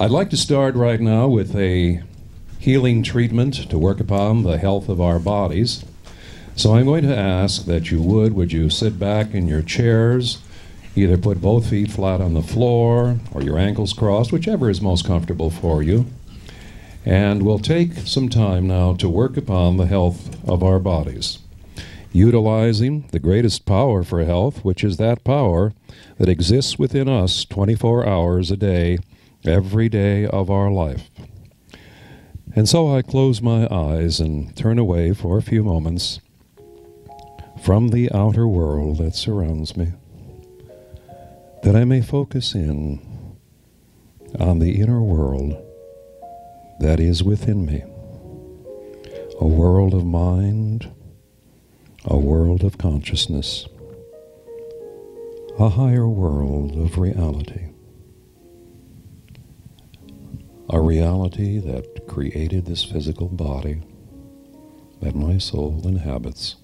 I'd like to start right now with a healing treatment to work upon the health of our bodies. So I'm going to ask that you would, would you sit back in your chairs, either put both feet flat on the floor or your ankles crossed, whichever is most comfortable for you. And we'll take some time now to work upon the health of our bodies, utilizing the greatest power for health, which is that power that exists within us 24 hours a day, every day of our life. And so I close my eyes and turn away for a few moments from the outer world that surrounds me, that I may focus in on the inner world that is within me. A world of mind, a world of consciousness, a higher world of reality. A reality that created this physical body that my soul inhabits,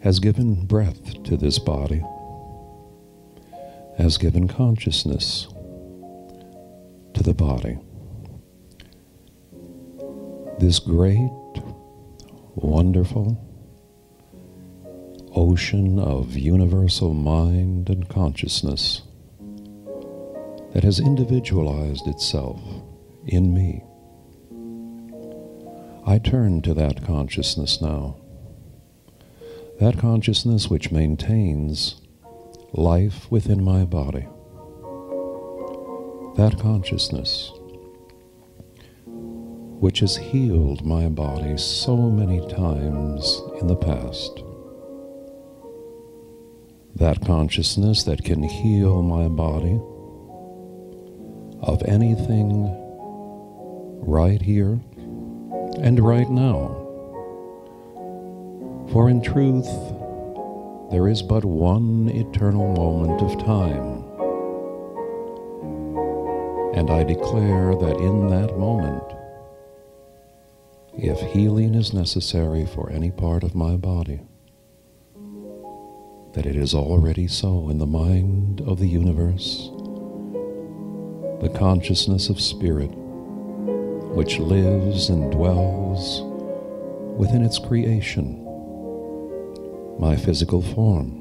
has given breath to this body, has given consciousness to the body. This great, wonderful ocean of universal mind and consciousness that has individualized itself in me. I turn to that consciousness now, that consciousness which maintains life within my body, that consciousness which has healed my body so many times in the past. That consciousness that can heal my body of anything right here and right now. For in truth, there is but one eternal moment of time. And I declare that in that moment, if healing is necessary for any part of my body, that it is already so in the mind of the universe, the consciousness of spirit, which lives and dwells within its creation, my physical form.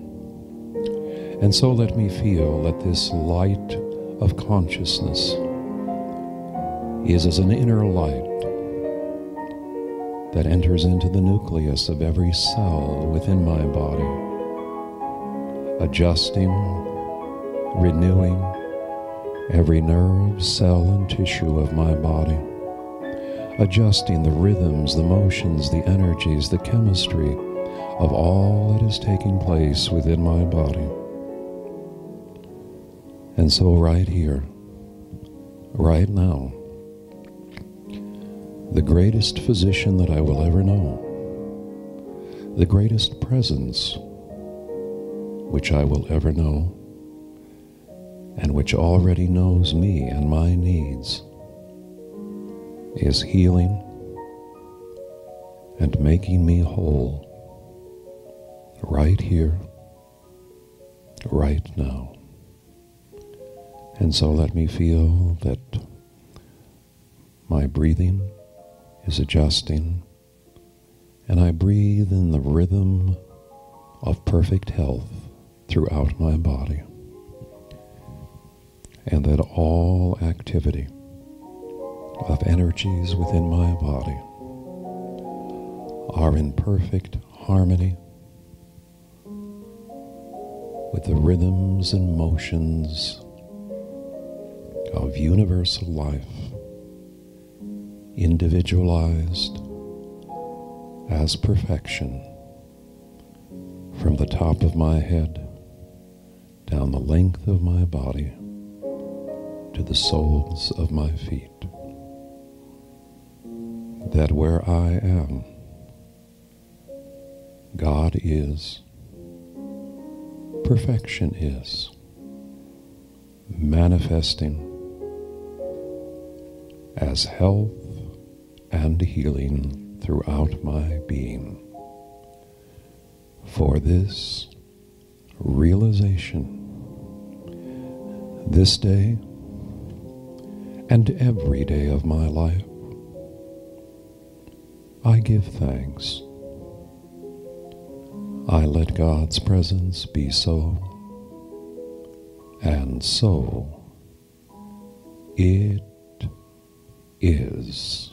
And so let me feel that this light of consciousness is as an inner light that enters into the nucleus of every cell within my body, adjusting, renewing every nerve, cell, and tissue of my body, adjusting the rhythms, the motions, the energies, the chemistry of all that is taking place within my body. And so, right here, right now, the greatest physician that I will ever know, the greatest presence which I will ever know, and which already knows me and my needs, is healing and making me whole right here, right now. And so let me feel that my breathing is adjusting, and I breathe in the rhythm of perfect health throughout my body, and that all activity of energies within my body are in perfect harmony with the rhythms and motions of universal life individualized as perfection from the top of my head down the length of my body to the soles of my feet. That where I am, God is, perfection is, manifesting as health and healing throughout my being. For this realization, this day, and every day of my life. I give thanks. I let God's presence be so, and so it is.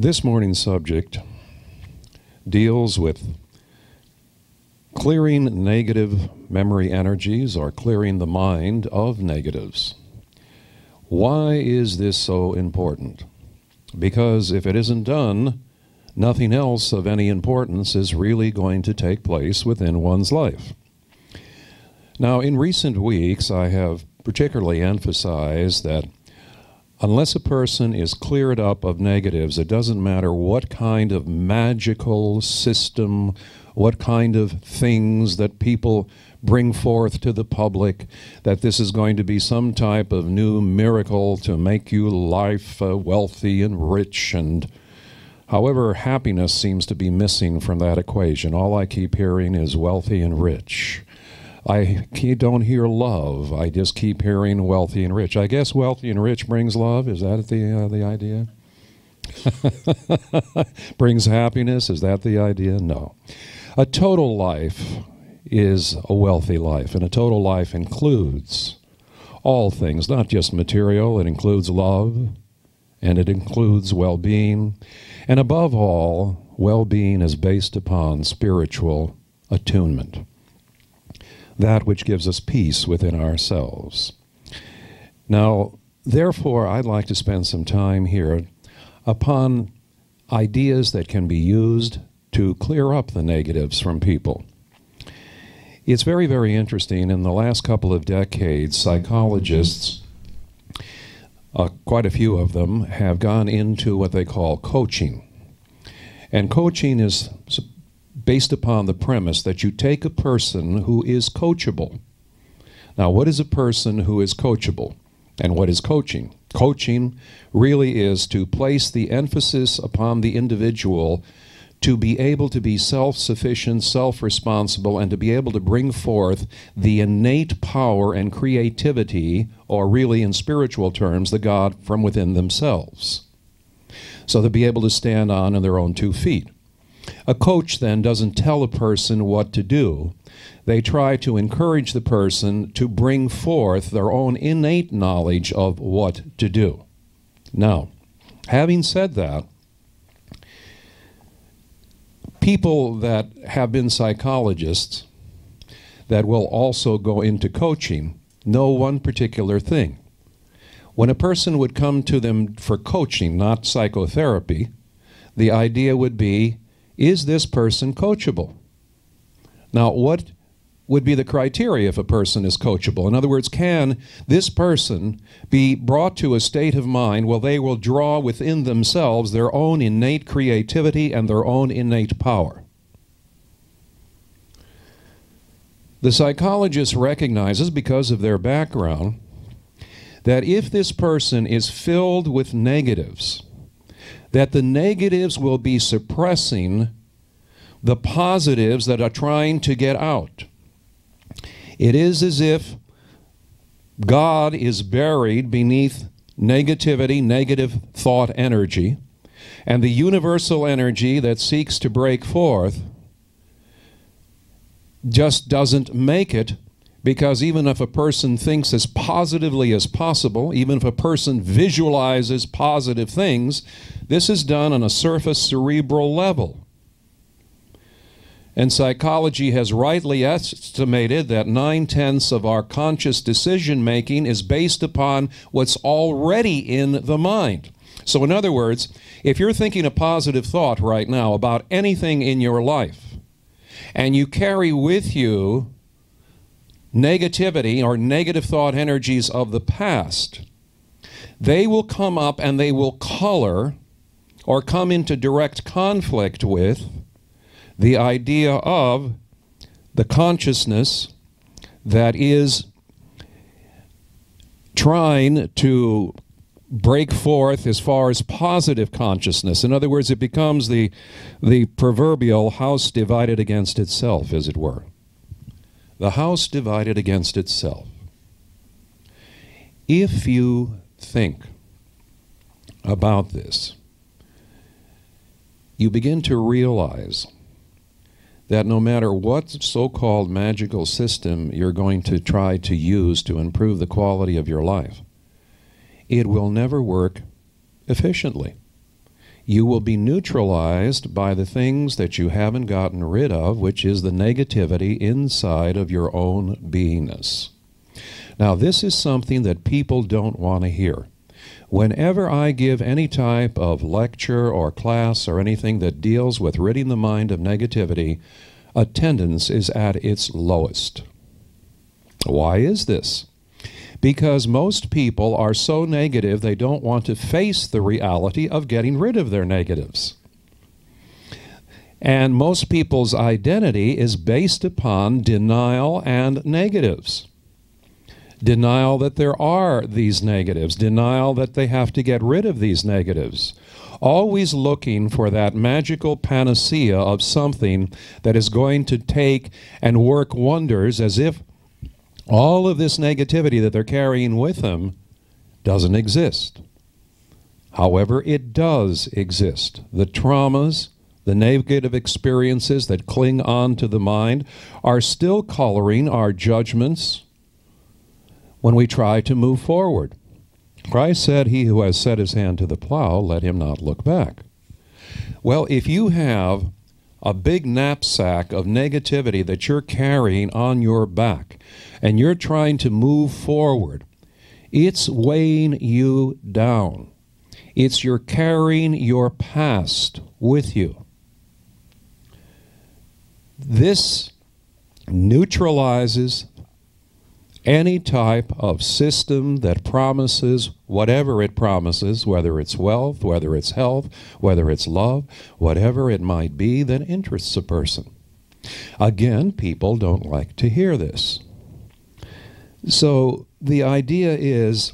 This morning's subject deals with clearing negative memory energies or clearing the mind of negatives. Why is this so important? Because if it isn't done, nothing else of any importance is really going to take place within one's life. Now, in recent weeks, I have particularly emphasized that unless a person is cleared up of negatives, it doesn't matter what kind of magical system, what kind of things that people bring forth to the public, that this is going to be some type of new miracle to make you life uh, wealthy and rich and However, happiness seems to be missing from that equation. All I keep hearing is wealthy and rich. I don't hear love. I just keep hearing wealthy and rich. I guess wealthy and rich brings love. Is that the uh, the idea? brings happiness. Is that the idea? No. A total life is a wealthy life, and a total life includes all things, not just material. It includes love, and it includes well-being, and above all, well-being is based upon spiritual attunement that which gives us peace within ourselves. Now, therefore, I'd like to spend some time here upon ideas that can be used to clear up the negatives from people. It's very, very interesting. In the last couple of decades, psychologists, uh, quite a few of them, have gone into what they call coaching. And coaching is based upon the premise that you take a person who is coachable. Now, what is a person who is coachable? And what is coaching? Coaching really is to place the emphasis upon the individual to be able to be self sufficient, self responsible, and to be able to bring forth the innate power and creativity, or really in spiritual terms, the God from within themselves. So to be able to stand on their own two feet. A coach then doesn't tell a person what to do. They try to encourage the person to bring forth their own innate knowledge of what to do. Now, having said that, people that have been psychologists that will also go into coaching know one particular thing. When a person would come to them for coaching, not psychotherapy, the idea would be is this person coachable? Now, what would be the criteria if a person is coachable? In other words, can this person be brought to a state of mind where they will draw within themselves their own innate creativity and their own innate power? The psychologist recognizes, because of their background, that if this person is filled with negatives, that the negatives will be suppressing the positives that are trying to get out. It is as if God is buried beneath negativity, negative thought energy, and the universal energy that seeks to break forth just doesn't make it because even if a person thinks as positively as possible, even if a person visualizes positive things, this is done on a surface cerebral level. And psychology has rightly estimated that nine tenths of our conscious decision making is based upon what's already in the mind. So, in other words, if you're thinking a positive thought right now about anything in your life, and you carry with you negativity or negative thought energies of the past, they will come up and they will color or come into direct conflict with the idea of the consciousness that is trying to break forth as far as positive consciousness. In other words, it becomes the, the proverbial house divided against itself, as it were. The house divided against itself. If you think about this, you begin to realize that no matter what so called magical system you're going to try to use to improve the quality of your life, it will never work efficiently. You will be neutralized by the things that you haven't gotten rid of, which is the negativity inside of your own beingness. Now, this is something that people don't want to hear. Whenever I give any type of lecture or class or anything that deals with ridding the mind of negativity, attendance is at its lowest. Why is this? Because most people are so negative they don't want to face the reality of getting rid of their negatives. And most people's identity is based upon denial and negatives denial that there are these negatives, denial that they have to get rid of these negatives. Always looking for that magical panacea of something that is going to take and work wonders as if all of this negativity that they're carrying with them doesn't exist. However, it does exist. The traumas, the negative experiences that cling on to the mind are still coloring our judgments, when we try to move forward. Christ said, He who has set his hand to the plow, let him not look back. Well, if you have a big knapsack of negativity that you're carrying on your back and you're trying to move forward, it's weighing you down. It's you're carrying your past with you. This neutralizes any type of system that promises whatever it promises, whether it's wealth, whether it's health, whether it's love, whatever it might be that interests a person. Again, people don't like to hear this. So the idea is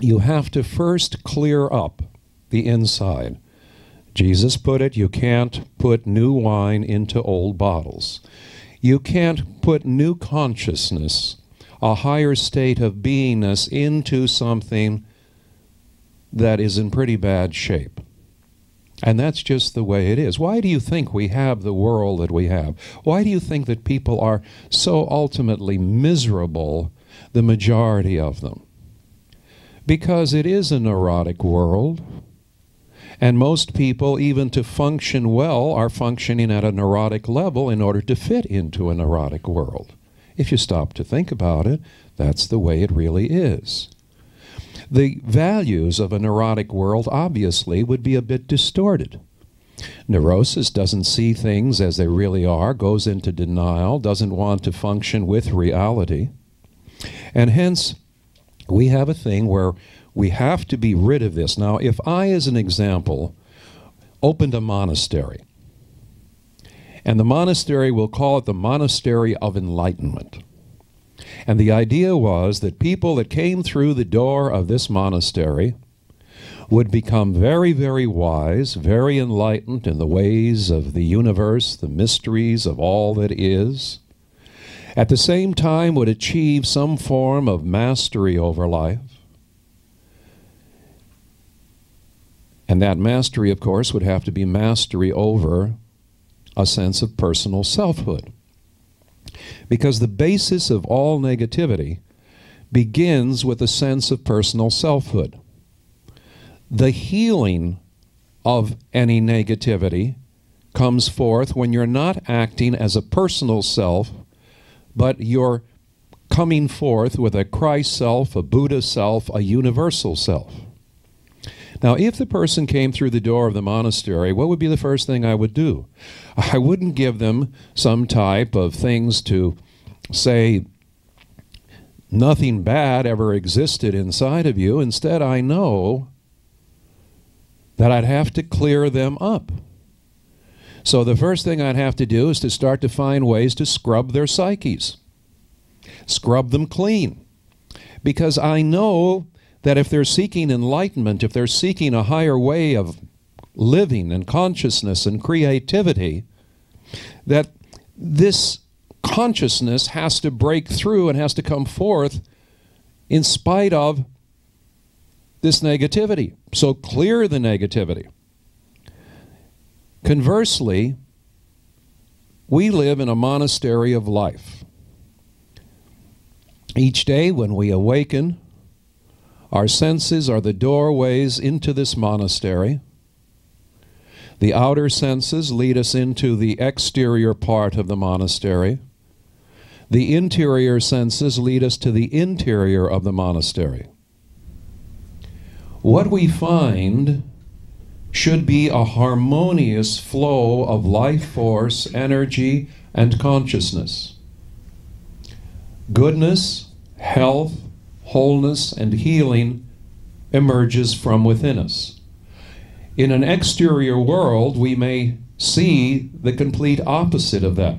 you have to first clear up the inside. Jesus put it, you can't put new wine into old bottles. You can't put new consciousness a higher state of beingness into something that is in pretty bad shape. And that's just the way it is. Why do you think we have the world that we have? Why do you think that people are so ultimately miserable, the majority of them? Because it is a neurotic world. And most people, even to function well, are functioning at a neurotic level in order to fit into a neurotic world. If you stop to think about it, that's the way it really is. The values of a neurotic world obviously would be a bit distorted. Neurosis doesn't see things as they really are, goes into denial, doesn't want to function with reality. And hence, we have a thing where we have to be rid of this. Now, if I, as an example, opened a monastery, and the monastery, will call it the Monastery of Enlightenment. And the idea was that people that came through the door of this monastery would become very, very wise, very enlightened in the ways of the universe, the mysteries of all that is. At the same time, would achieve some form of mastery over life. And that mastery, of course, would have to be mastery over a sense of personal selfhood. Because the basis of all negativity begins with a sense of personal selfhood. The healing of any negativity comes forth when you're not acting as a personal self, but you're coming forth with a Christ self, a Buddha self, a universal self. Now, if the person came through the door of the monastery, what would be the first thing I would do? I wouldn't give them some type of things to say, nothing bad ever existed inside of you. Instead, I know that I'd have to clear them up. So the first thing I'd have to do is to start to find ways to scrub their psyches, scrub them clean. because I know that if they're seeking enlightenment, if they're seeking a higher way of living and consciousness and creativity, that this consciousness has to break through and has to come forth in spite of this negativity. So clear the negativity. Conversely, we live in a monastery of life. Each day when we awaken, our senses are the doorways into this monastery. The outer senses lead us into the exterior part of the monastery. The interior senses lead us to the interior of the monastery. What we find should be a harmonious flow of life force, energy, and consciousness. Goodness, health, wholeness, and healing emerges from within us. In an exterior world, we may see the complete opposite of that.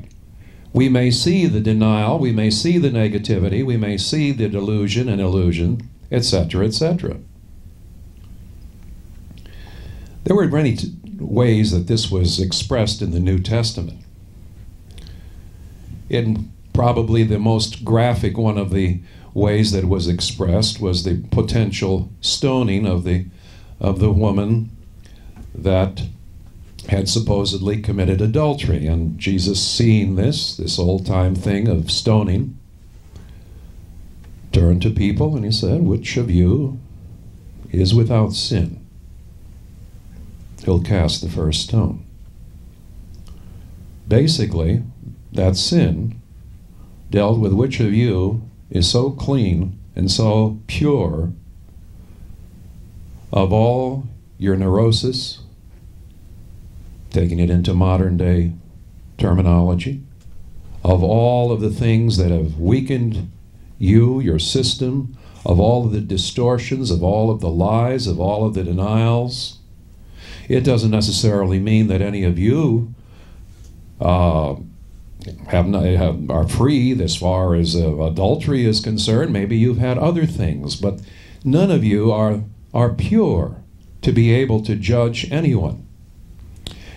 We may see the denial, we may see the negativity, we may see the delusion and illusion, etc., etc. There were many ways that this was expressed in the New Testament. In probably the most graphic one of the ways that was expressed was the potential stoning of the of the woman that had supposedly committed adultery and Jesus seeing this this old time thing of stoning turned to people and he said which of you is without sin he'll cast the first stone. Basically, that sin dealt with which of you is so clean and so pure of all your neurosis, taking it into modern day terminology, of all of the things that have weakened you, your system, of all of the distortions, of all of the lies, of all of the denials, it doesn't necessarily mean that any of you uh, have, not, have, are free as far as uh, adultery is concerned. Maybe you've had other things, but none of you are are pure to be able to judge anyone.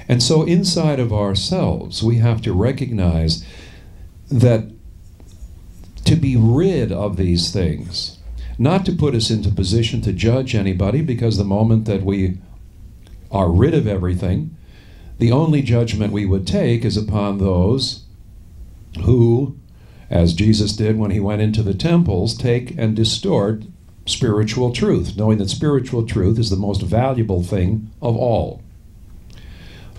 And so, inside of ourselves, we have to recognize that to be rid of these things, not to put us into position to judge anybody, because the moment that we are rid of everything, the only judgment we would take is upon those who, as Jesus did when he went into the temples, take and distort spiritual truth, knowing that spiritual truth is the most valuable thing of all.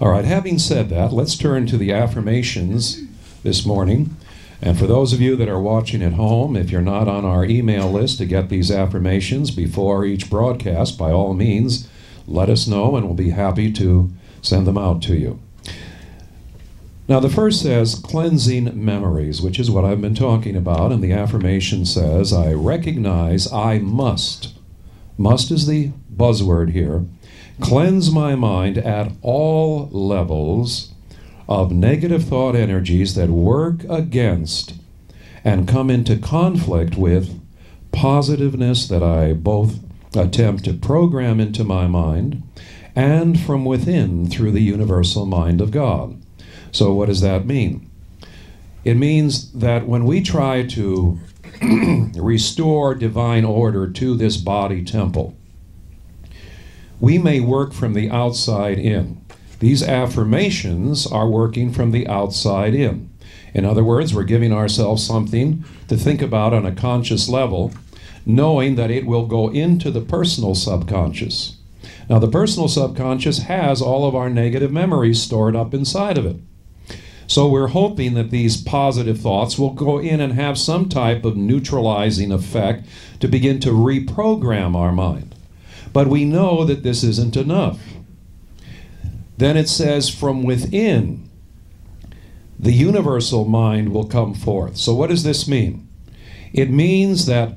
All right, having said that, let's turn to the affirmations this morning. And for those of you that are watching at home, if you're not on our email list to get these affirmations before each broadcast, by all means, let us know and we'll be happy to send them out to you. Now, the first says cleansing memories, which is what I've been talking about, and the affirmation says, I recognize I must, must is the buzzword here, cleanse my mind at all levels of negative thought energies that work against and come into conflict with positiveness that I both attempt to program into my mind and from within through the universal mind of God. So, what does that mean? It means that when we try to restore divine order to this body temple, we may work from the outside in. These affirmations are working from the outside in. In other words, we're giving ourselves something to think about on a conscious level knowing that it will go into the personal subconscious. Now, the personal subconscious has all of our negative memories stored up inside of it. So, we're hoping that these positive thoughts will go in and have some type of neutralizing effect to begin to reprogram our mind. But we know that this isn't enough. Then it says, from within, the universal mind will come forth. So, what does this mean? It means that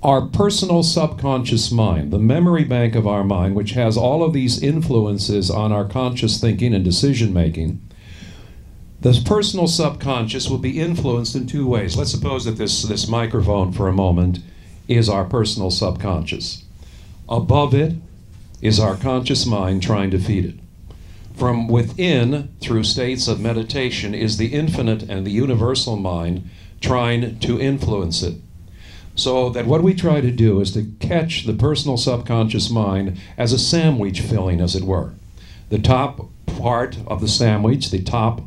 our personal subconscious mind, the memory bank of our mind, which has all of these influences on our conscious thinking and decision making, The personal subconscious will be influenced in two ways. Let's suppose that this, this microphone, for a moment, is our personal subconscious. Above it is our conscious mind trying to feed it. From within, through states of meditation, is the infinite and the universal mind trying to influence it. So that what we try to do is to catch the personal subconscious mind as a sandwich filling, as it were. The top part of the sandwich, the top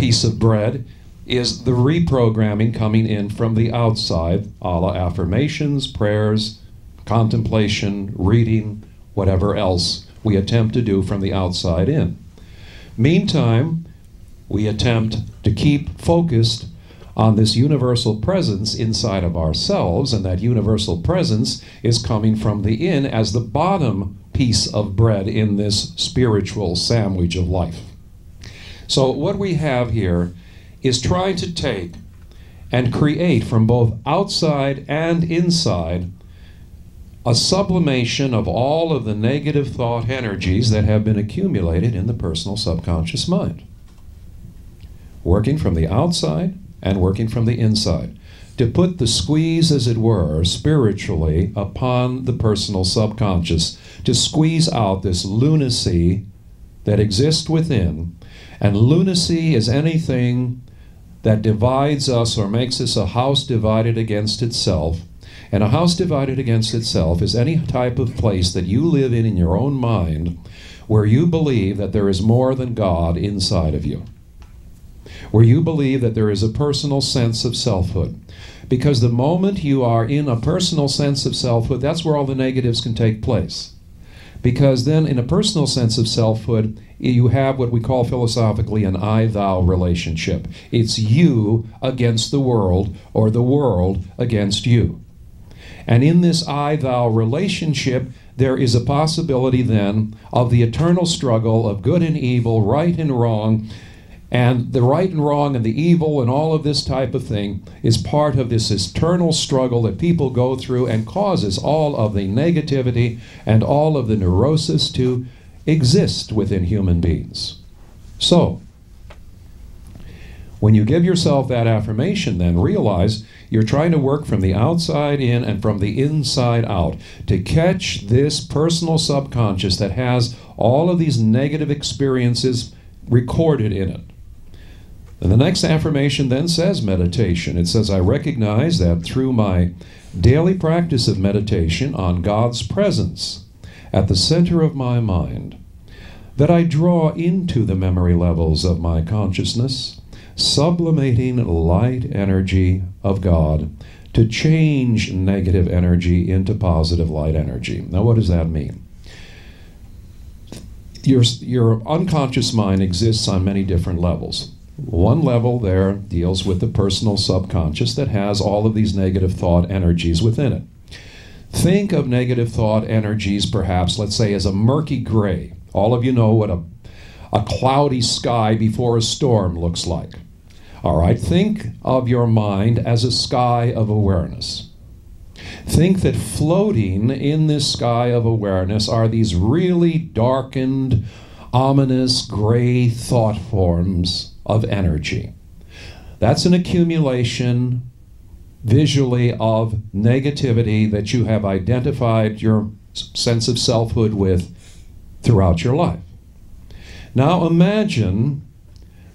piece of bread, is the reprogramming coming in from the outside, a la affirmations, prayers, contemplation, reading, whatever else we attempt to do from the outside in. Meantime, we attempt to keep focused on this universal presence inside of ourselves, and that universal presence is coming from the in as the bottom piece of bread in this spiritual sandwich of life. So, what we have here is trying to take and create from both outside and inside a sublimation of all of the negative thought energies that have been accumulated in the personal subconscious mind. Working from the outside and working from the inside. To put the squeeze, as it were, spiritually upon the personal subconscious, to squeeze out this lunacy that exists within. And lunacy is anything that divides us or makes us a house divided against itself. And a house divided against itself is any type of place that you live in in your own mind where you believe that there is more than God inside of you where you believe that there is a personal sense of selfhood. Because the moment you are in a personal sense of selfhood, that's where all the negatives can take place. Because then, in a personal sense of selfhood, you have what we call philosophically an I thou relationship. It's you against the world, or the world against you. And in this I thou relationship, there is a possibility then of the eternal struggle of good and evil, right and wrong, and the right and wrong and the evil and all of this type of thing is part of this eternal struggle that people go through and causes all of the negativity and all of the neurosis to exist within human beings. So, when you give yourself that affirmation, then realize you're trying to work from the outside in and from the inside out to catch this personal subconscious that has all of these negative experiences recorded in it. And the next affirmation then says meditation. It says, I recognize that through my daily practice of meditation on God's presence at the center of my mind, that I draw into the memory levels of my consciousness, sublimating light energy of God to change negative energy into positive light energy. Now, what does that mean? Your, your unconscious mind exists on many different levels. One level there deals with the personal subconscious that has all of these negative thought energies within it. Think of negative thought energies, perhaps, let's say, as a murky gray. All of you know what a, a cloudy sky before a storm looks like. All right, think of your mind as a sky of awareness. Think that floating in this sky of awareness are these really darkened, ominous, gray thought forms of energy. That's an accumulation visually of negativity that you have identified your sense of selfhood with throughout your life. Now imagine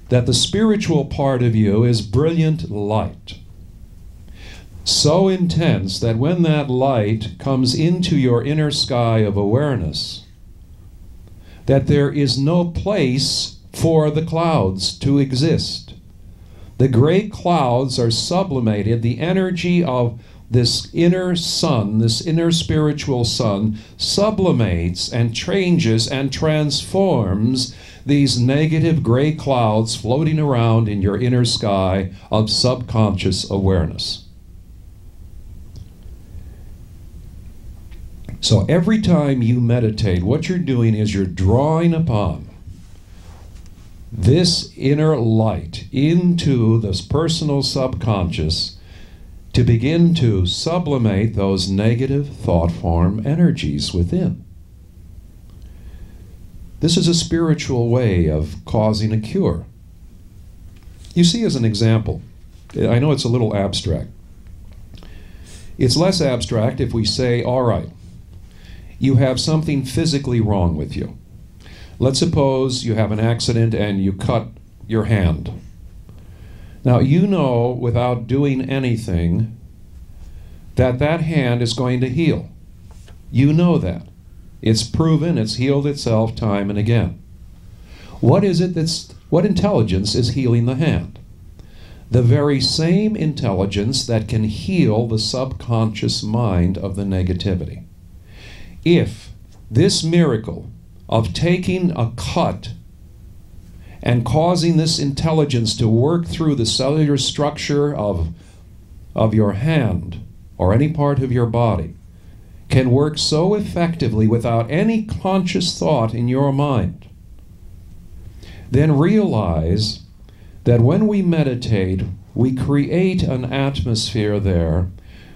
that the spiritual part of you is brilliant light. So intense that when that light comes into your inner sky of awareness, that there is no place for the clouds to exist. The gray clouds are sublimated, the energy of this inner sun, this inner spiritual sun, sublimates and changes and transforms these negative gray clouds floating around in your inner sky of subconscious awareness. So every time you meditate, what you're doing is you're drawing upon this inner light into this personal subconscious to begin to sublimate those negative thought form energies within. This is a spiritual way of causing a cure. You see, as an example, I know it's a little abstract. It's less abstract if we say, all right, you have something physically wrong with you. Let's suppose you have an accident and you cut your hand. Now, you know without doing anything that that hand is going to heal. You know that. It's proven, it's healed itself time and again. What is it that's, what intelligence is healing the hand? The very same intelligence that can heal the subconscious mind of the negativity. If this miracle of taking a cut and causing this intelligence to work through the cellular structure of, of your hand or any part of your body can work so effectively without any conscious thought in your mind, then realize that when we meditate, we create an atmosphere there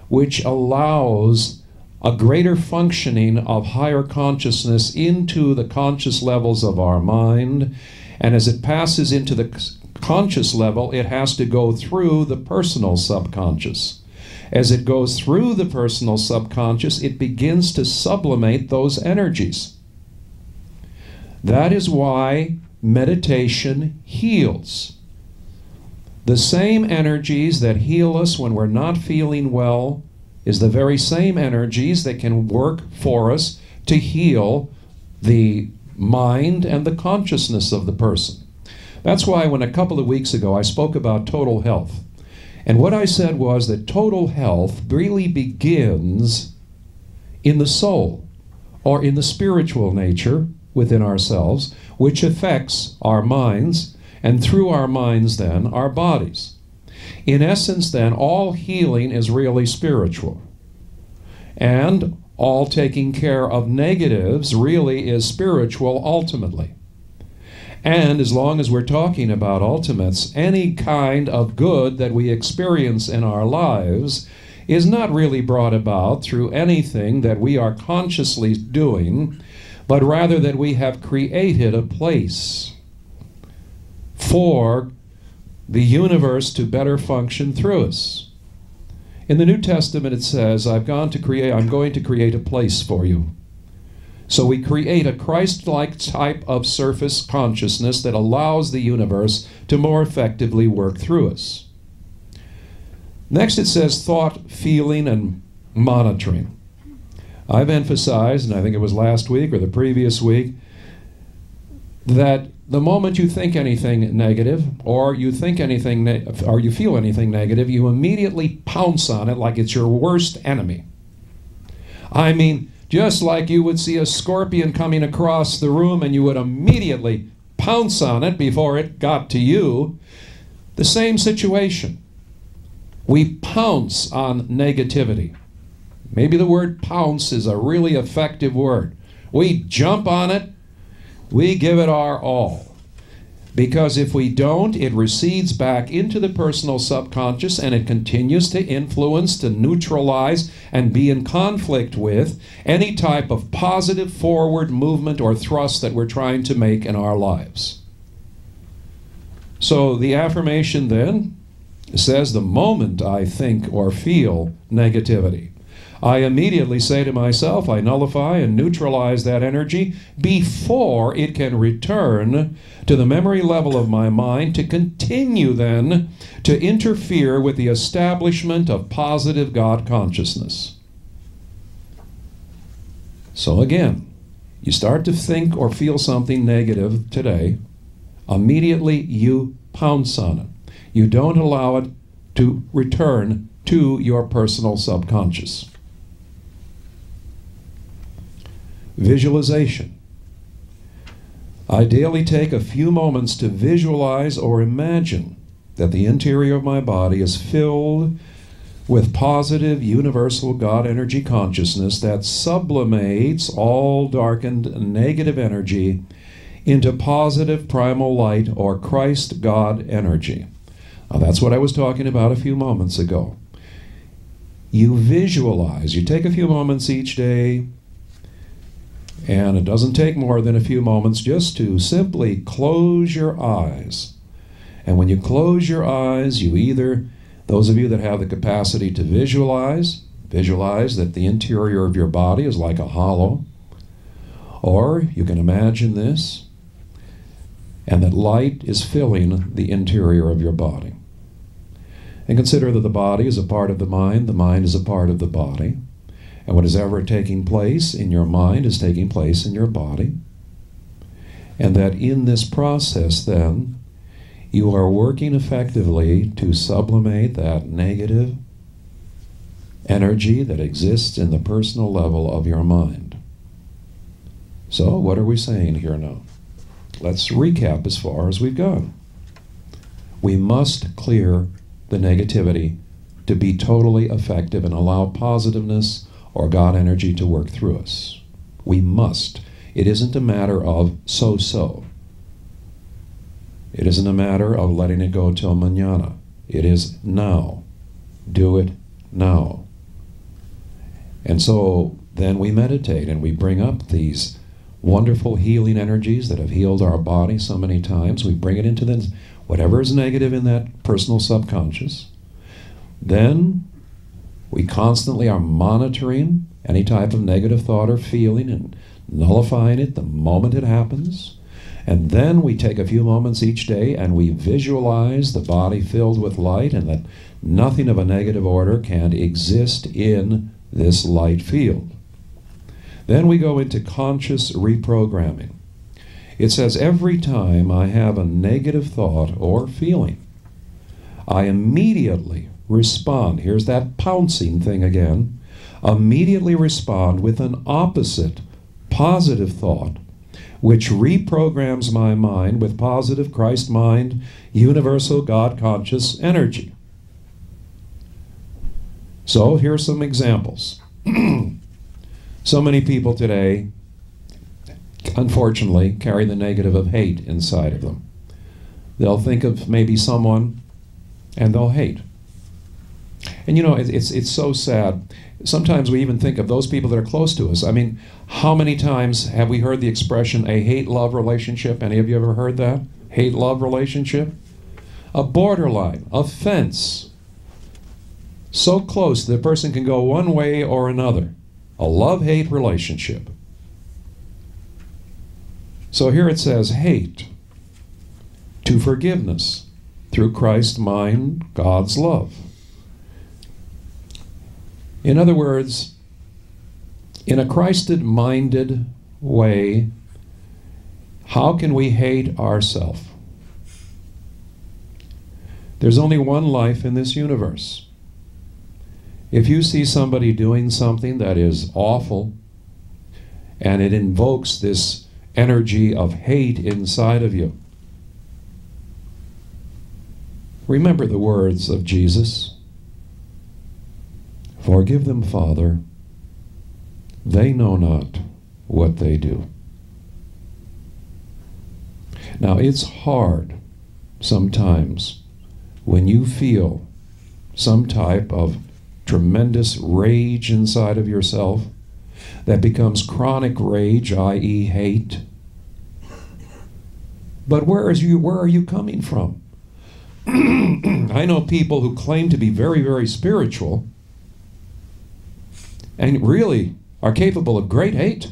which allows a greater functioning of higher consciousness into the conscious levels of our mind. And as it passes into the conscious level, it has to go through the personal subconscious. As it goes through the personal subconscious, it begins to sublimate those energies. That is why meditation heals. The same energies that heal us when we're not feeling well is the very same energies that can work for us to heal the mind and the consciousness of the person. That's why, when a couple of weeks ago I spoke about total health, and what I said was that total health really begins in the soul or in the spiritual nature within ourselves, which affects our minds, and through our minds, then, our bodies. In essence, then, all healing is really spiritual. And all taking care of negatives really is spiritual ultimately. And as long as we're talking about ultimates, any kind of good that we experience in our lives is not really brought about through anything that we are consciously doing, but rather that we have created a place for the universe to better function through us. In the New Testament it says, I've gone to create I'm going to create a place for you. So we create a Christ like type of surface consciousness that allows the universe to more effectively work through us. Next, it says thought, feeling, and monitoring. I've emphasized, and I think it was last week or the previous week, that the moment you think anything negative, or you think anything, or you feel anything negative, you immediately pounce on it like it's your worst enemy. I mean, just like you would see a scorpion coming across the room and you would immediately pounce on it before it got to you. The same situation. We pounce on negativity. Maybe the word pounce is a really effective word. We jump on it, we give it our all. Because if we don't, it recedes back into the personal subconscious and it continues to influence, to neutralize, and be in conflict with any type of positive forward movement or thrust that we're trying to make in our lives. So the affirmation then says the moment I think or feel negativity, I immediately say to myself, I nullify and neutralize that energy before it can return to the memory level of my mind to continue then to interfere with the establishment of positive God consciousness. So again, you start to think or feel something negative today, immediately you pounce on it. You don't allow it to return to your personal subconscious. Visualization. I daily take a few moments to visualize or imagine that the interior of my body is filled with positive universal God energy consciousness that sublimates all darkened negative energy into positive primal light or Christ God energy. Now, that's what I was talking about a few moments ago. You visualize, you take a few moments each day, and it doesn't take more than a few moments just to simply close your eyes And when you close your eyes, you either, those of you that have the capacity to visualize, visualize that the interior of your body is like a hollow, or you can imagine this, and that light is filling the interior of your body. And consider that the body is a part of the mind, the mind is a part of the body. And what is ever taking place in your mind is taking place in your body. And that in this process, then, you are working effectively to sublimate that negative energy that exists in the personal level of your mind. So, what are we saying here now? Let's recap as far as we've gone. We must clear the negativity to be totally effective and allow positiveness or God energy to work through us. We must. It isn't a matter of so so. It isn't a matter of letting it go till manana. It is now. Do it now. And so then we meditate and we bring up these wonderful healing energies that have healed our body so many times. We bring it into the whatever is negative in that personal subconscious. Then we constantly are monitoring any type of negative thought or feeling and nullifying it the moment it happens. And then we take a few moments each day and we visualize the body filled with light and that nothing of a negative order can exist in this light field. Then we go into conscious reprogramming. It says every time I have a negative thought or feeling, I immediately respond. Here's that pouncing thing again. Immediately respond with an opposite positive thought, which reprograms my mind with positive Christ mind, universal God conscious energy. So here's some examples. so many people today unfortunately, carry the negative of hate inside of them. They'll think of maybe someone and they'll hate. And you know, it's, it's so sad. Sometimes we even think of those people that are close to us. I mean, how many times have we heard the expression a hate love relationship? Any of you ever heard that? Hate love relationship? A borderline, a fence. So close the person can go one way or another. A love hate relationship. So here it says hate to forgiveness through Christ's mind, God's love. In other words, in a Christed minded way, how can we hate ourselves? There's only one life in this universe. If you see somebody doing something that is awful and it invokes this energy of hate inside of you. Remember the words of Jesus Forgive them, Father. They know not what they do. Now, it's hard sometimes when you feel some type of tremendous rage inside of yourself that becomes chronic rage, i.e., hate. But where is you? Where are you coming from? I know people who claim to be very, very spiritual and really are capable of great hate.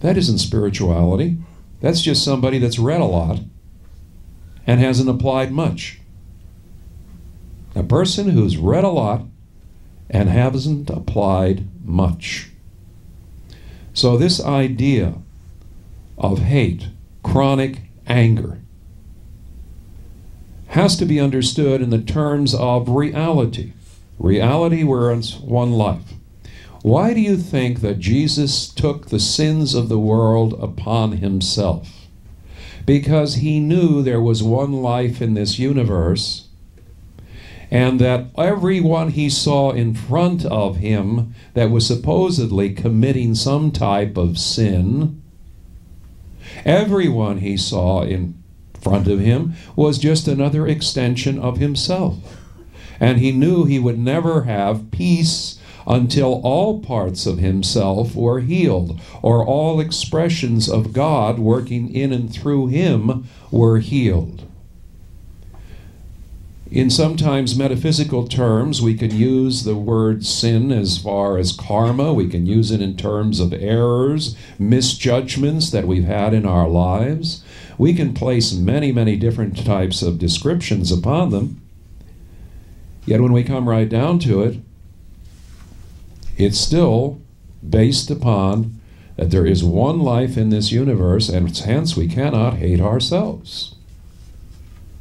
That isn't spirituality. That's just somebody that's read a lot and hasn't applied much. A person who's read a lot and hasn't applied much. So, this idea of hate, chronic anger, has to be understood in the terms of reality. Reality, we're one life. Why do you think that Jesus took the sins of the world upon himself? Because he knew there was one life in this universe and that everyone he saw in front of him that was supposedly committing some type of sin, everyone he saw in front of him was just another extension of himself. And he knew he would never have peace until all parts of himself were healed, or all expressions of God working in and through him were healed. In sometimes metaphysical terms, we can use the word sin as far as karma. We can use it in terms of errors, misjudgments that we've had in our lives. We can place many, many different types of descriptions upon them. Yet when we come right down to it, it's still based upon that there is one life in this universe, and hence we cannot hate ourselves.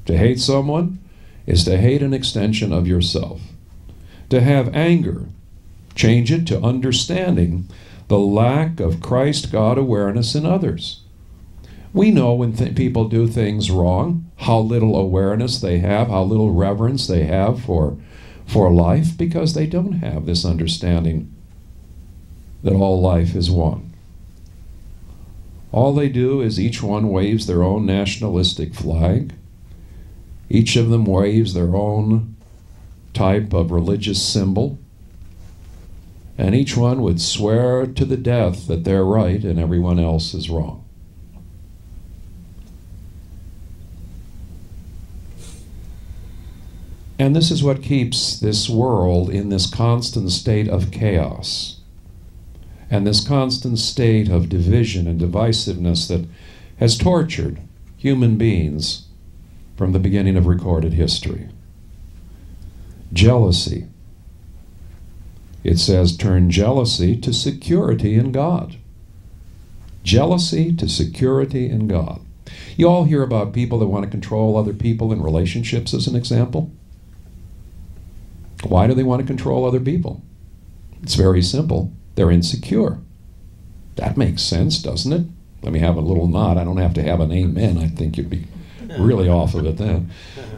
To hate someone is to hate an extension of yourself. To have anger, change it to understanding the lack of Christ God awareness in others. We know when people do things wrong, how little awareness they have, how little reverence they have for, for life, because they don't have this understanding that all life is one. All they do is each one waves their own nationalistic flag. Each of them waves their own type of religious symbol. And each one would swear to the death that they're right and everyone else is wrong. And this is what keeps this world in this constant state of chaos and this constant state of division and divisiveness that has tortured human beings from the beginning of recorded history. Jealousy. It says, turn jealousy to security in God. Jealousy to security in God. You all hear about people that want to control other people in relationships, as an example. Why do they want to control other people? It's very simple. They're insecure. That makes sense, doesn't it? Let me have a little nod. I don't have to have an amen. I think you'd be really off of it then.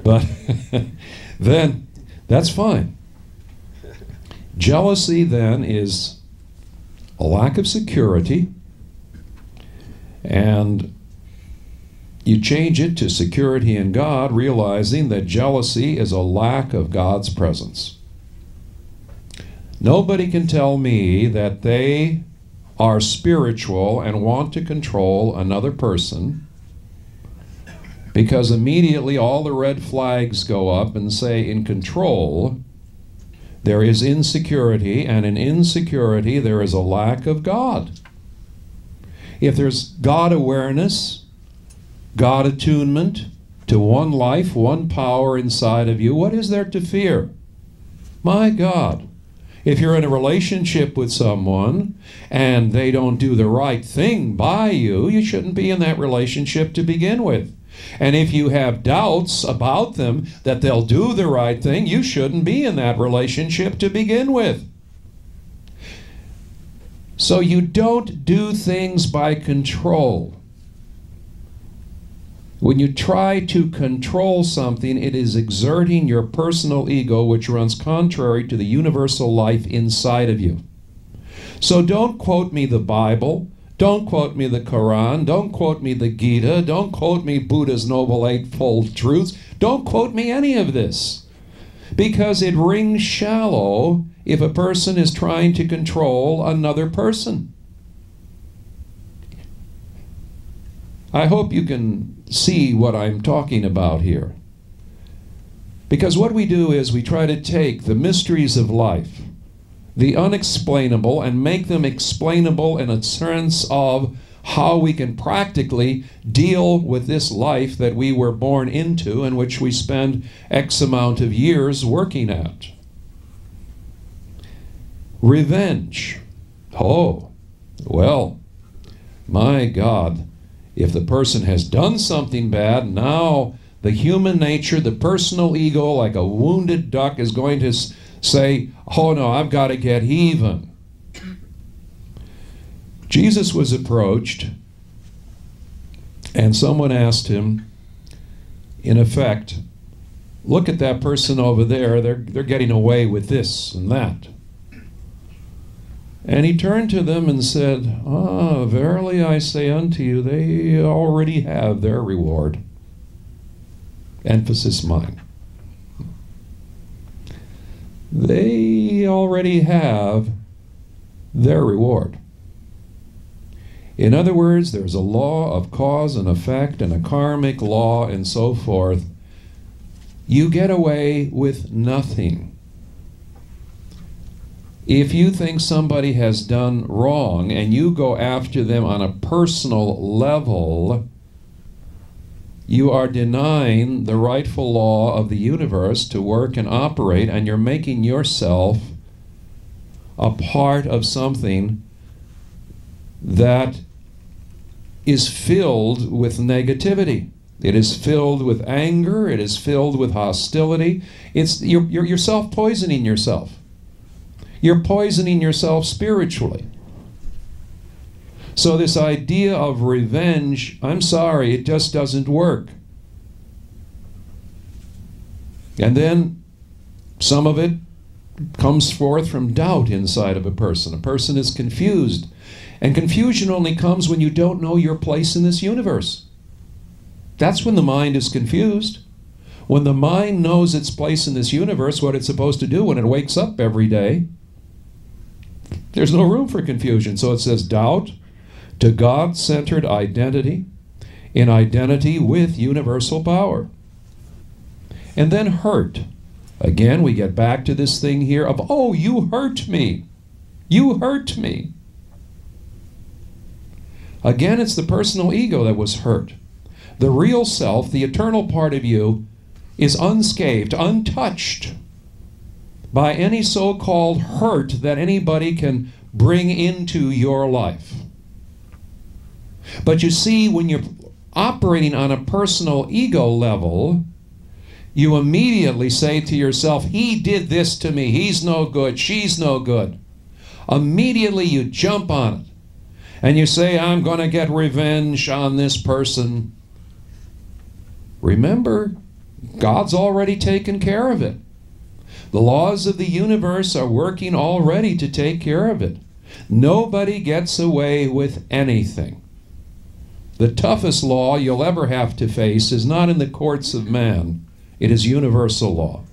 But then that's fine. Jealousy then is a lack of security, and you change it to security in God, realizing that jealousy is a lack of God's presence. Nobody can tell me that they are spiritual and want to control another person because immediately all the red flags go up and say, in control, there is insecurity, and in insecurity, there is a lack of God. If there's God awareness, God attunement to one life, one power inside of you, what is there to fear? My God. If you're in a relationship with someone and they don't do the right thing by you, you shouldn't be in that relationship to begin with. And if you have doubts about them that they'll do the right thing, you shouldn't be in that relationship to begin with. So you don't do things by control. When you try to control something, it is exerting your personal ego, which runs contrary to the universal life inside of you. So don't quote me the Bible. Don't quote me the Quran. Don't quote me the Gita. Don't quote me Buddha's Noble Eightfold Truths. Don't quote me any of this. Because it rings shallow if a person is trying to control another person. I hope you can see what I'm talking about here. Because what we do is we try to take the mysteries of life, the unexplainable, and make them explainable in a sense of how we can practically deal with this life that we were born into and which we spend X amount of years working at. Revenge. Oh, well, my God if the person has done something bad, now the human nature, the personal ego, like a wounded duck, is going to say, Oh no, I've got to get even. Jesus was approached, and someone asked him, in effect, Look at that person over there, they're, they're getting away with this and that. And he turned to them and said, Ah, verily I say unto you, they already have their reward. Emphasis mine. they already have their reward. In other words, there's a law of cause and effect and a karmic law and so forth. You get away with nothing. If you think somebody has done wrong and you go after them on a personal level, you are denying the rightful law of the universe to work and operate, and you're making yourself a part of something that is filled with negativity. It is filled with anger. It is filled with hostility. It's you're, you're, self poisoning yourself. You're poisoning yourself spiritually. So, this idea of revenge, I'm sorry, it just doesn't work. And then some of it comes forth from doubt inside of a person. A person is confused. And confusion only comes when you don't know your place in this universe. That's when the mind is confused. When the mind knows its place in this universe, what it's supposed to do when it wakes up every day, there's no room for confusion. So it says doubt to God centered identity in identity with universal power. And then hurt. Again, we get back to this thing here of, oh, you hurt me. You hurt me. Again, it's the personal ego that was hurt. The real self, the eternal part of you, is unscathed, untouched by any so called hurt that anybody can bring into your life. But you see, when you're operating on a personal ego level, you immediately say to yourself, He did this to me. He's no good. She's no good. Immediately you jump on it. And you say, I'm going to get revenge on this person. Remember, God's already taken care of it. The laws of the universe are working already to take care of it. Nobody gets away with anything. The toughest law you'll ever have to face is not in the courts of man, it is universal law.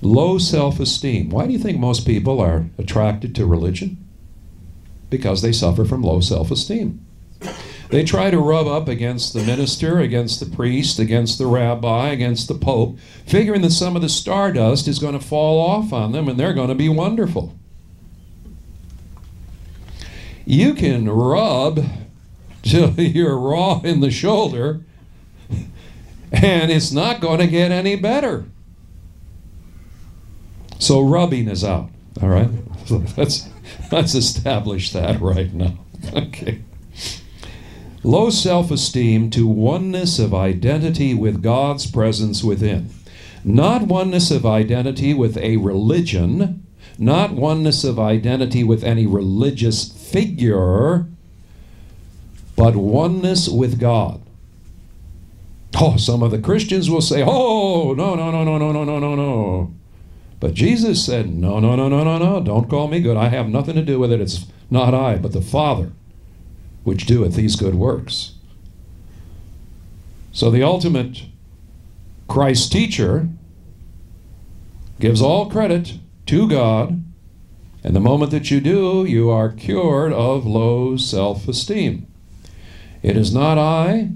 Low self esteem. Why do you think most people are attracted to religion? Because they suffer from low self esteem. They try to rub up against the minister, against the priest, against the rabbi, against the pope, figuring that some of the stardust is going to fall off on them and they're going to be wonderful. You can rub till you're raw in the shoulder, and it's not going to get any better. So rubbing is out. All right, let's let's establish that right now. Okay. Low self esteem to oneness of identity with God's presence within. Not oneness of identity with a religion, not oneness of identity with any religious figure, but oneness with God. Oh, some of the Christians will say, oh, no, no, no, no, no, no, no, no, no. But Jesus said, no, no, no, no, no, no, don't call me good. I have nothing to do with it. It's not I, but the Father which doeth these good works. So the ultimate Christ teacher gives all credit to God, and the moment that you do, you are cured of low self esteem. It is not I,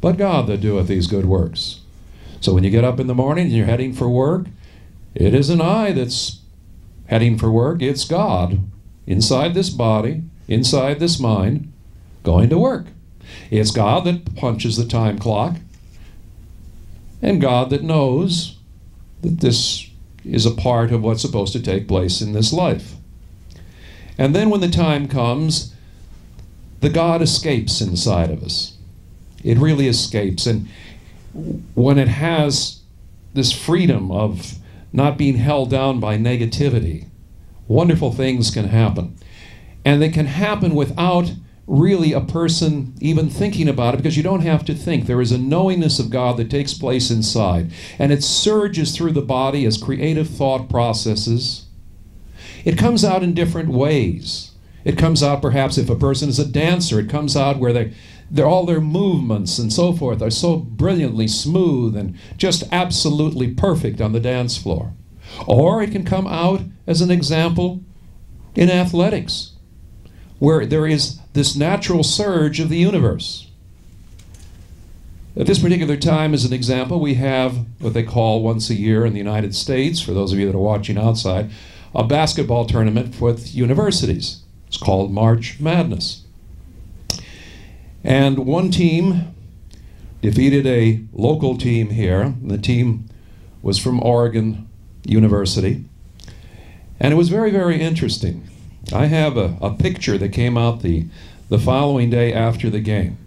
but God that doeth these good works. So when you get up in the morning and you're heading for work, it isn't I that's heading for work, it's God inside this body, inside this mind, going to work. It's God that punches the time clock, and God that knows that this is a part of what's supposed to take place in this life. And then when the time comes, the God escapes inside of us. It really escapes. And when it has this freedom of not being held down by negativity, wonderful things can happen. And they can happen without really a person even thinking about it because you don't have to think. There is a knowingness of God that takes place inside, and it surges through the body as creative thought processes. It comes out in different ways. It comes out perhaps if a person is a dancer, it comes out where they, they're, all their movements and so forth are so brilliantly smooth and just absolutely perfect on the dance floor. Or it can come out as an example in athletics, where there is this natural surge of the universe. At this particular time, as an example, we have what they call once a year in the United States, for those of you that are watching outside, a basketball tournament with universities. It's called March Madness. And one team defeated a local team here. The team was from Oregon University. And it was very, very interesting. I have a, a picture that came out the, the following day after the game.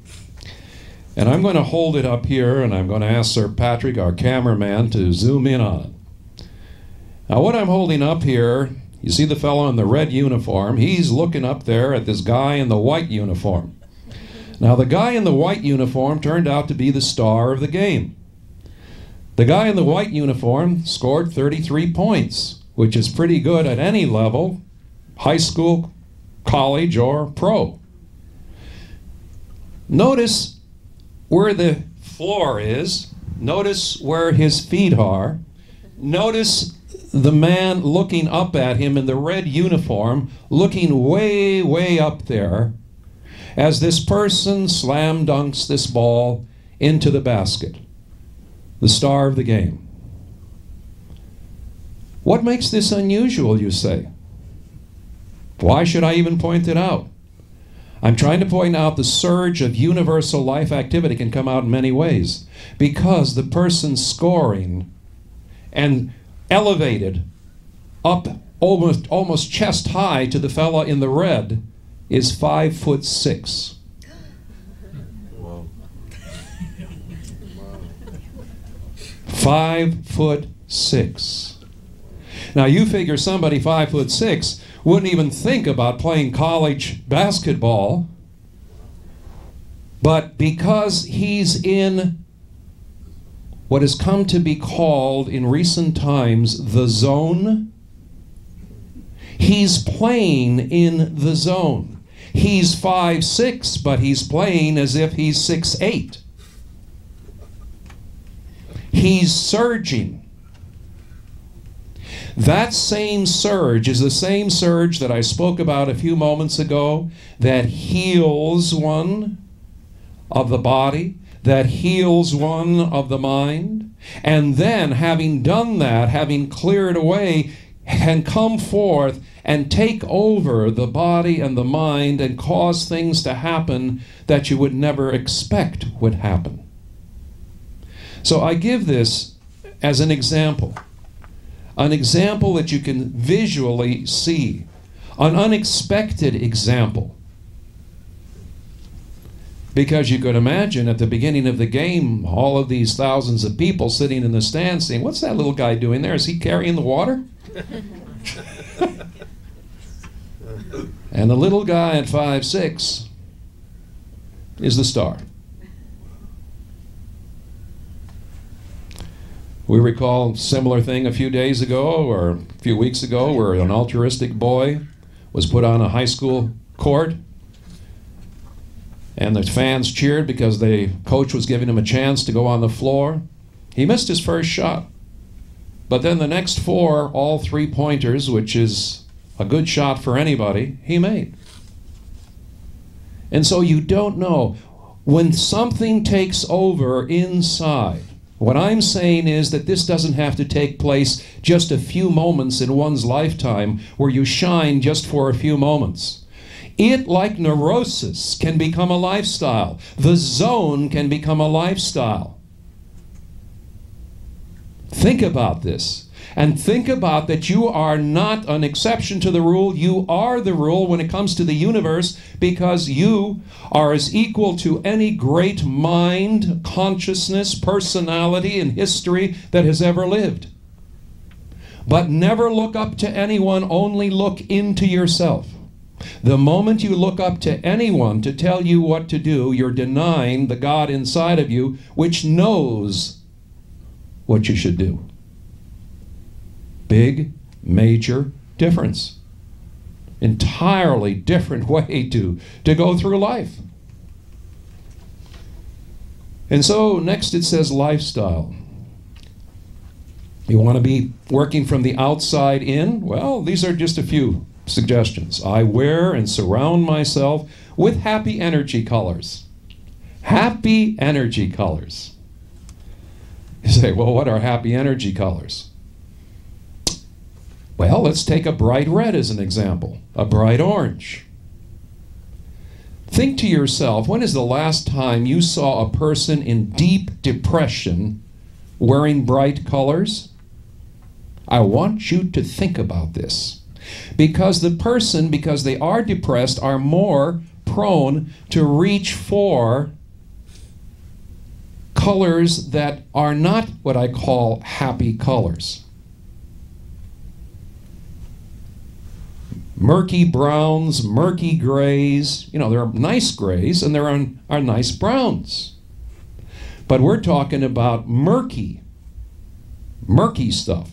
And I'm going to hold it up here and I'm going to ask Sir Patrick, our cameraman, to zoom in on it. Now, what I'm holding up here, you see the fellow in the red uniform, he's looking up there at this guy in the white uniform. Now, the guy in the white uniform turned out to be the star of the game. The guy in the white uniform scored 33 points, which is pretty good at any level high school, college, or pro. Notice where the floor is. Notice where his feet are. Notice the man looking up at him in the red uniform, looking way, way up there, as this person slam dunks this ball into the basket. The star of the game. What makes this unusual, you say? Why should I even point it out? I'm trying to point out the surge of universal life activity can come out in many ways because the person scoring and elevated up almost almost chest high to the fella in the red is five foot six. Five foot six. Now you figure somebody five foot six wouldn't even think about playing college basketball. But because he's in what has come to be called in recent times the zone, he's playing in the zone. He's five six, but he's playing as if he's six eight. He's surging. That same surge is the same surge that I spoke about a few moments ago that heals one of the body, that heals one of the mind. And then, having done that, having cleared away, can come forth and take over the body and the mind and cause things to happen that you would never expect would happen. So I give this as an example an example that you can visually see, an unexpected example. Because you could imagine at the beginning of the game, all of these thousands of people sitting in the stands saying, What's that little guy doing there? Is he carrying the water? and the little guy at five six is the star. We recall similar thing a few days ago or a few weeks ago where an altruistic boy was put on a high school court and the fans cheered because the coach was giving him a chance to go on the floor. He missed his first shot. But then the next four, all three pointers, which is a good shot for anybody, he made. And so you don't know. When something takes over inside, what I'm saying is that this doesn't have to take place just a few moments in one's lifetime where you shine just for a few moments. It, like neurosis, can become a lifestyle. The zone can become a lifestyle. Think about this. And think about that you are not an exception to the rule. You are the rule when it comes to the universe because you are as equal to any great mind, consciousness, personality, and history that has ever lived. But never look up to anyone, only look into yourself. The moment you look up to anyone to tell you what to do, you're denying the God inside of you, which knows what you should do big, major difference. entirely different way to, to go through life. And so next it says lifestyle. You want to be working from the outside in? Well, these are just a few suggestions. I wear and surround myself with happy energy colors. Happy energy colors. You say, well, what are happy energy colors? Well, let's take a bright red as an example, a bright orange. Think to yourself, when is the last time you saw a person in deep depression wearing bright colors? I want you to think about this. Because the person, because they are depressed, are more prone to reach for colors that are not what I call happy colors. Murky browns, murky grays, you know, there are nice grays and there are, are nice browns. But we're talking about murky, murky stuff.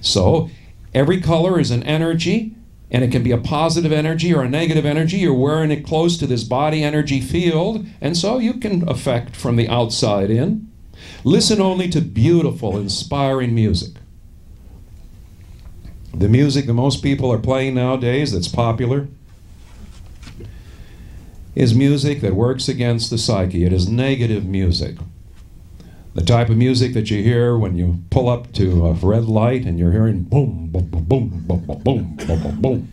So every color is an energy, and it can be a positive energy or a negative energy. You're wearing it close to this body energy field, and so you can affect from the outside in. Listen only to beautiful, inspiring music. The music that most people are playing nowadays that's popular is music that works against the psyche. It is negative music the type of music that you hear when you pull up to a red light and you're hearing boom, boom, boom, boom, boom, boom, boom, boom, boom, boom,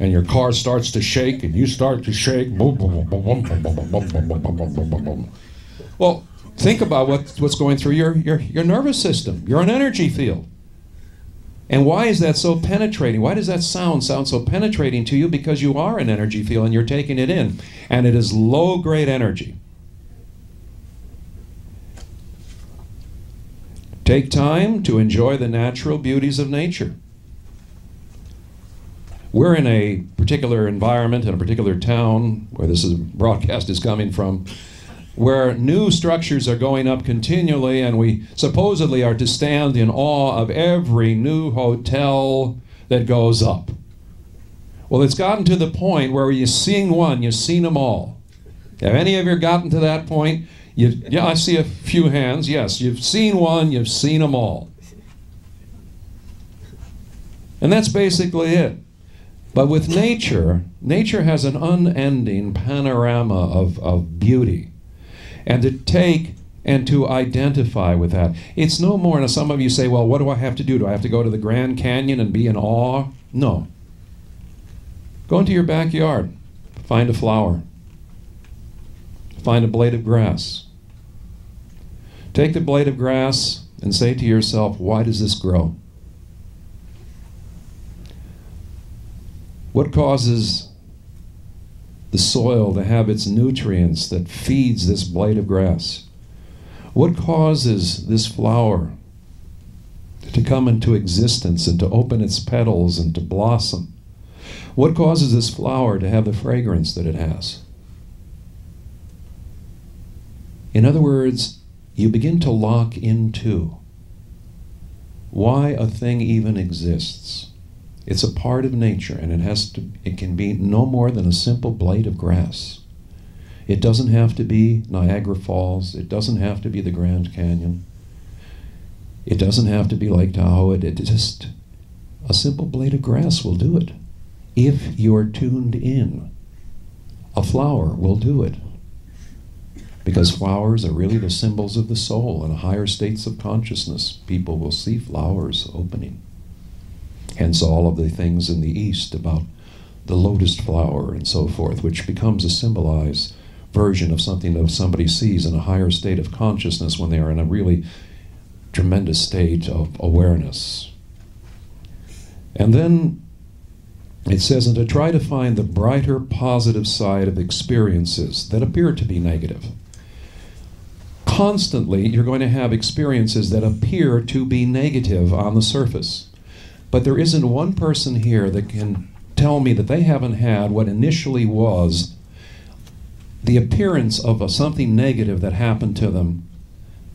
and your car starts to shake and you start to shake. Boom, boom, boom, boom, boom, boom, boom, boom. Well, think about what, what's going through your, your, your nervous system. You're an energy field. And why is that so penetrating? Why does that sound sound so penetrating to you? Because you are an energy field and you're taking it in. And it is low grade energy. Take time to enjoy the natural beauties of nature. We're in a particular environment in a particular town where this is, broadcast is coming from, where new structures are going up continually, and we supposedly are to stand in awe of every new hotel that goes up. Well, it's gotten to the point where you've seen one, you've seen them all. Have any of you gotten to that point? You, yeah, I see a few hands. Yes, you've seen one, you've seen them all. And that's basically it. But with nature, nature has an unending panorama of, of beauty. And to take and to identify with that. It's no more, now some of you say, well, what do I have to do? Do I have to go to the Grand Canyon and be in awe? No. Go into your backyard, find a flower, Find a blade of grass. Take the blade of grass and say to yourself, why does this grow? What causes the soil to have its nutrients that feeds this blade of grass? What causes this flower to come into existence and to open its petals and to blossom? What causes this flower to have the fragrance that it has? In other words, you begin to lock into why a thing even exists. It's a part of nature and it has to it can be no more than a simple blade of grass. It doesn't have to be Niagara Falls, it doesn't have to be the Grand Canyon. It doesn't have to be Lake Tahoe. It, it just a simple blade of grass will do it. If you're tuned in, a flower will do it. Because flowers are really the symbols of the soul. In higher states of consciousness, people will see flowers opening. Hence, all of the things in the East about the lotus flower and so forth, which becomes a symbolized version of something that somebody sees in a higher state of consciousness when they are in a really tremendous state of awareness. And then it says, and to try to find the brighter positive side of experiences that appear to be negative constantly you're going to have experiences that appear to be negative on the surface. But there isn't one person here that can tell me that they haven't had what initially was the appearance of a, something negative that happened to them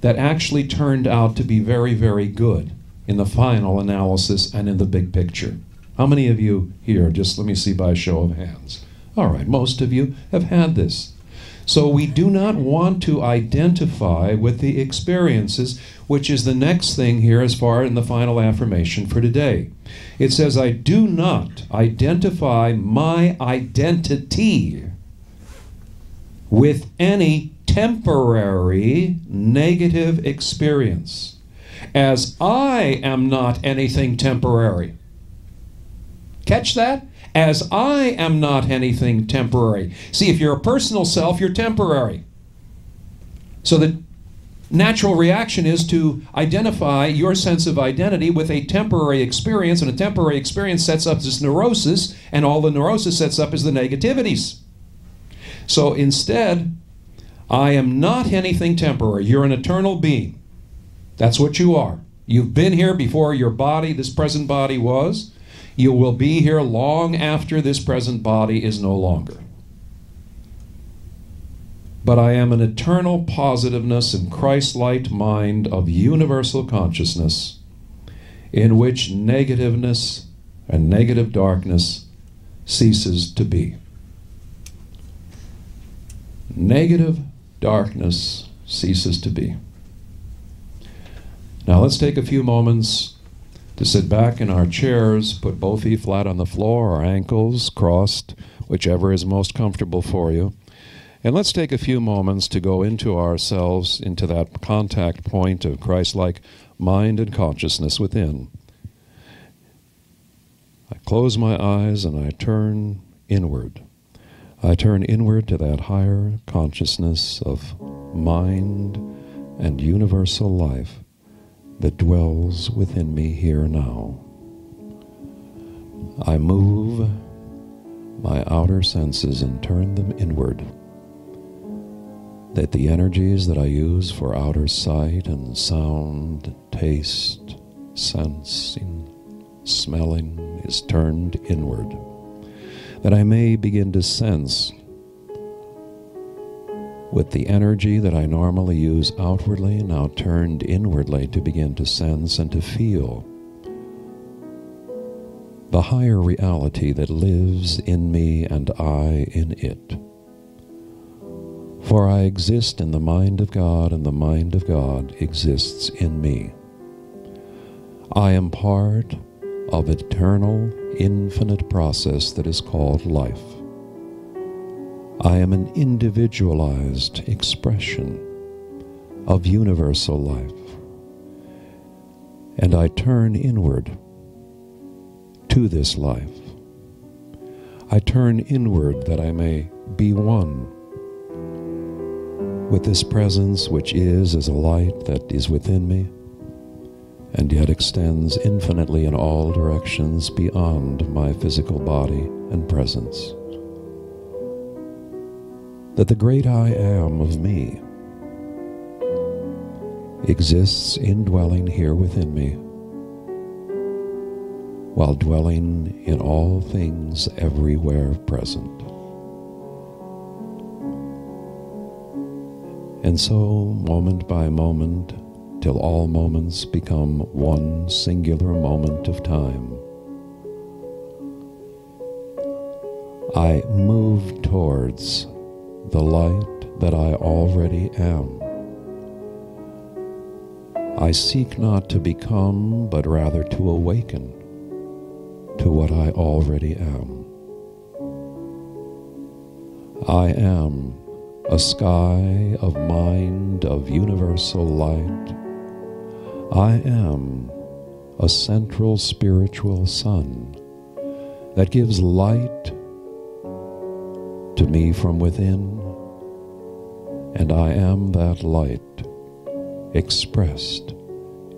that actually turned out to be very, very good in the final analysis and in the big picture. How many of you here, just let me see by a show of hands? All right, most of you have had this. So we do not want to identify with the experiences, which is the next thing here as far in the final affirmation for today. It says, I do not identify my identity with any temporary negative experience, as I am not anything temporary. Catch that? As I am not anything temporary. See, if you're a personal self, you're temporary. So the natural reaction is to identify your sense of identity with a temporary experience, and a temporary experience sets up this neurosis, and all the neurosis sets up is the negativities. So instead, I am not anything temporary. You're an eternal being. That's what you are. You've been here before your body, this present body, was. You will be here long after this present body is no longer. But I am an eternal positiveness and Christ like mind of universal consciousness in which negativeness and negative darkness ceases to be. Negative darkness ceases to be. Now let's take a few moments to sit back in our chairs, put both feet flat on the floor, our ankles crossed, whichever is most comfortable for you. And let's take a few moments to go into ourselves, into that contact point of Christ like mind and consciousness within. I close my eyes and I turn inward. I turn inward to that higher consciousness of mind and universal life that dwells within me here now. I move my outer senses and turn them inward, that the energies that I use for outer sight and sound, taste, sensing, smelling is turned inward, that I may begin to sense with the energy that I normally use outwardly now turned inwardly to begin to sense and to feel the higher reality that lives in me and I in it. For I exist in the mind of God, and the mind of God exists in me. I am part of eternal, infinite process that is called life. I am an individualized expression of universal life. And I turn inward to this life. I turn inward that I may be one with this presence which is as a light that is within me and yet extends infinitely in all directions beyond my physical body and presence that the great I am of me exists indwelling here within me, while dwelling in all things everywhere present. And so, moment by moment, till all moments become one singular moment of time, I move towards the light that I already am. I seek not to become, but rather to awaken to what I already am. I am a sky of mind of universal light. I am a central spiritual sun that gives light to me from within, and I am that light expressed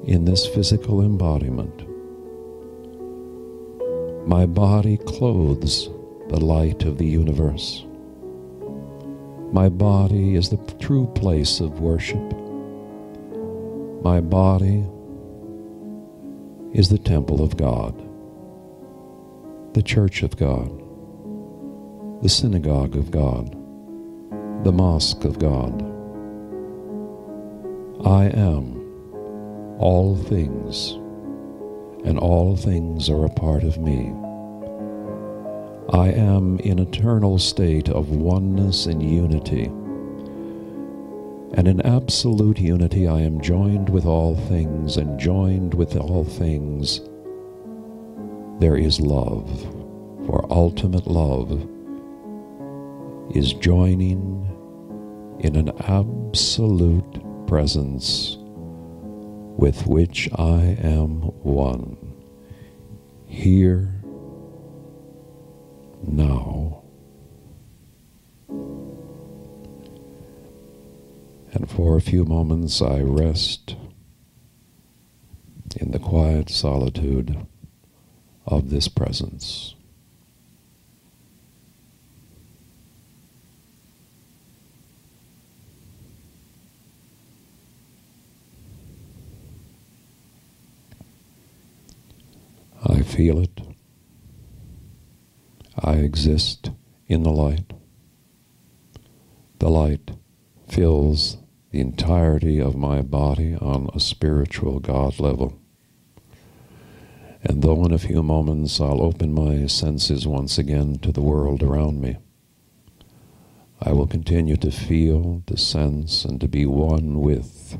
in this physical embodiment. My body clothes the light of the universe. My body is the true place of worship. My body is the temple of God, the church of God the synagogue of God, the mosque of God. I am all things, and all things are a part of me. I am in eternal state of oneness and unity. And in absolute unity I am joined with all things, and joined with all things there is love, for ultimate love is joining in an absolute presence with which I am one. Here now. And for a few moments I rest in the quiet solitude of this presence. I feel it. I exist in the light. The light fills the entirety of my body on a spiritual God level. And though in a few moments I'll open my senses once again to the world around me, I will continue to feel, to sense, and to be one with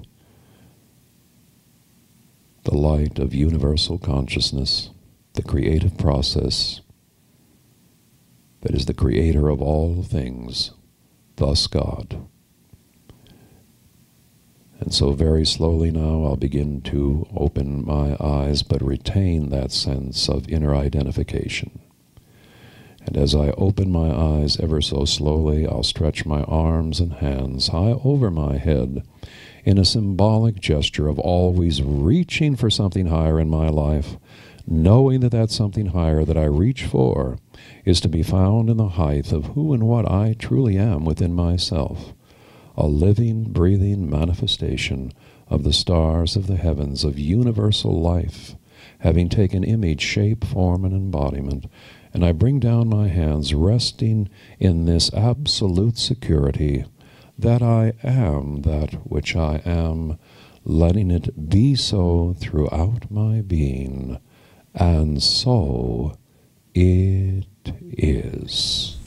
the light of universal consciousness, the creative process that is the creator of all things, thus God. And so very slowly now I'll begin to open my eyes but retain that sense of inner identification. And as I open my eyes ever so slowly, I'll stretch my arms and hands high over my head in a symbolic gesture of always reaching for something higher in my life, knowing that that something higher that I reach for is to be found in the height of who and what I truly am within myself, a living, breathing manifestation of the stars of the heavens of universal life, having taken image, shape, form, and embodiment, and I bring down my hands, resting in this absolute security that I am that which I am, letting it be so throughout my being, and so it is.